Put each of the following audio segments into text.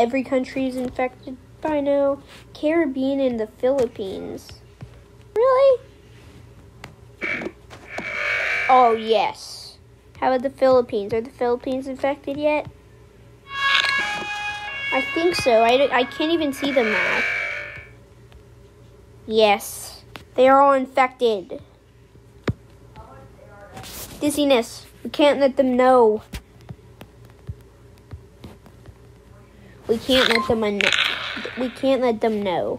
every country is infected by now. Caribbean and the Philippines. Really? Oh, yes. How about the Philippines? Are the Philippines infected yet? I think so. I, I can't even see them now. Yes. They are all infected. Dizziness. We can't let them know. We can't let them we can't let them know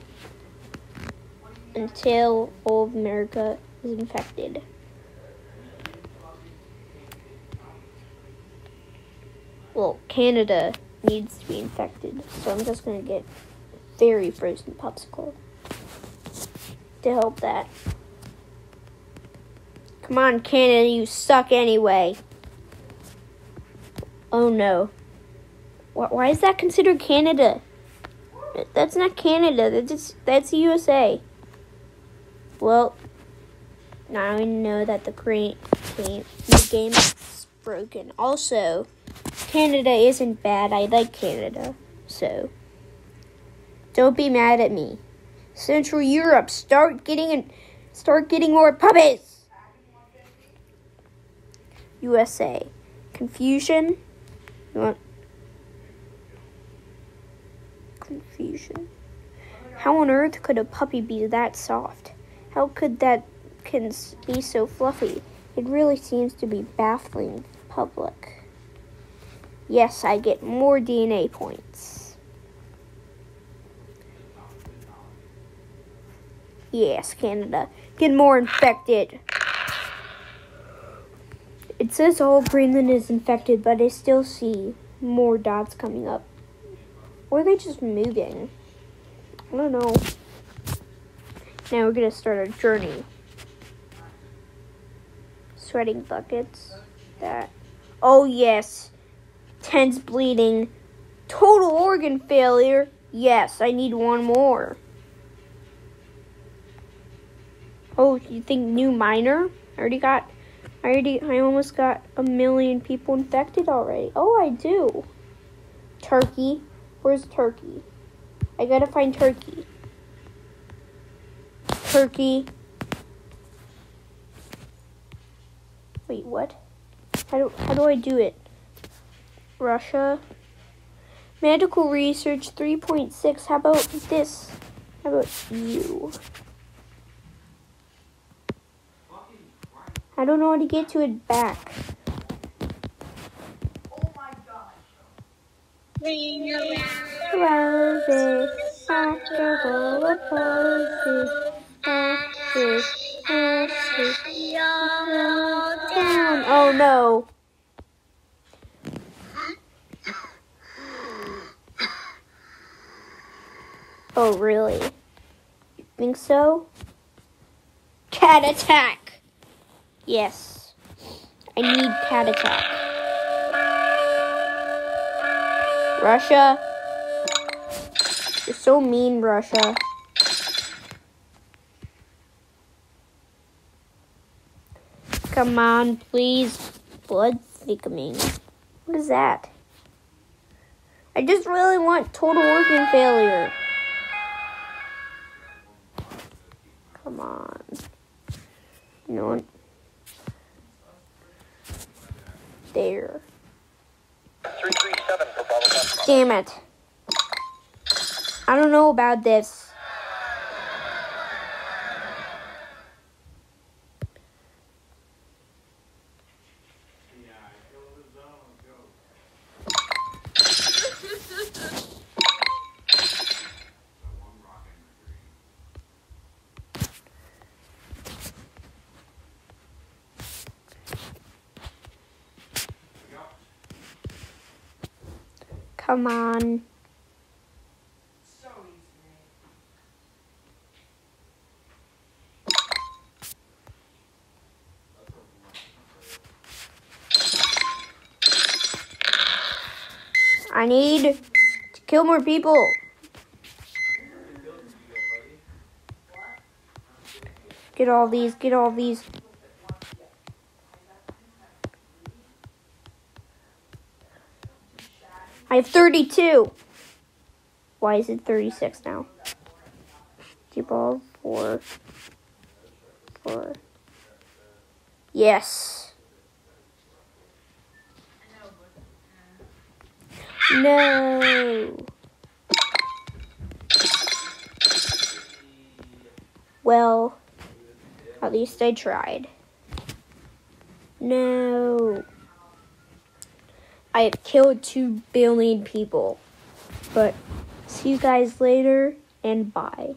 until all of America is infected. Well, Canada needs to be infected, so I'm just gonna get very frozen popsicle to help that. Come on, Canada, you suck anyway. Oh no. Why is that considered Canada? That's not Canada. That's that's USA. Well, now I know that the great game the game is broken. Also, Canada isn't bad. I like Canada, so don't be mad at me. Central Europe, start getting and start getting more puppies. USA, confusion. You want confusion? How on earth could a puppy be that soft? How could that can be so fluffy? It really seems to be baffling public. Yes, I get more DNA points. Yes, Canada. Get more infected. It says all Greenland is infected, but I still see more dots coming up. Or are they just moving? I don't know. Now we're gonna start our journey. Sweating buckets. That. Oh, yes. TENS bleeding. Total organ failure. Yes, I need one more. Oh, you think new minor? I already got. I already. I almost got a million people infected already. Oh, I do. Turkey. Where's Turkey? I gotta find Turkey. Turkey. Wait, what? How do, how do I do it? Russia. Medical research 3.6. How about this? How about you? I don't know how to get to it back. Roses, full of ashes, ashes, down. Oh no. Oh, really? You think so? Cat attack! Yes. I need cat attack. Russia. You're so mean, Russia. Come on, please. Blood thickening. What is that? I just really want total organ failure. Come on. You know what? Damn it. I don't know about this. Come on. I need to kill more people. Get all these, get all these. I have 32. Why is it 36 now? Cue ball, four. Four. Yes. No. Well, at least I tried. No. I have killed two billion people. But see you guys later and bye.